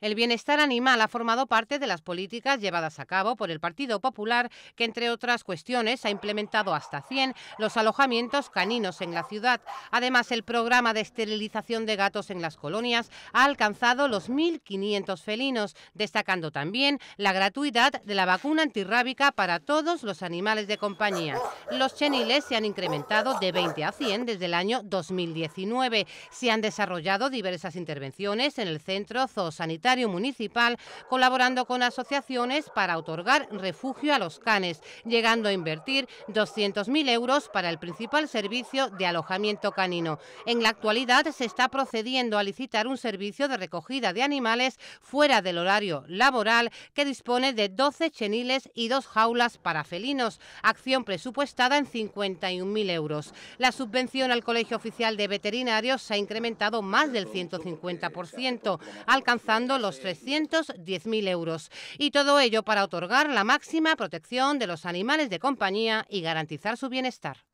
El bienestar animal ha formado parte de las políticas llevadas a cabo por el Partido Popular, que entre otras cuestiones ha implementado hasta 100 los alojamientos caninos en la ciudad. Además, el programa de esterilización de gatos en las colonias ha alcanzado los 1.500 felinos, destacando también la gratuidad de la vacuna antirrábica para todos los animales de compañía. Los cheniles se han incrementado de 20 a 100 desde el año 2019. Se han desarrollado diversas intervenciones en el centro zoosanitario municipal, colaborando con asociaciones para otorgar refugio a los canes, llegando a invertir 200.000 euros para el principal servicio de alojamiento canino. En la actualidad se está procediendo a licitar un servicio de recogida de animales fuera del horario laboral que dispone de 12 cheniles y dos jaulas para felinos, acción presupuestada en 51.000 euros. La subvención al Colegio Oficial de Veterinarios se ha incrementado más del 150%, alcanzando los 310.000 euros. Y todo ello para otorgar la máxima protección de los animales de compañía y garantizar su bienestar.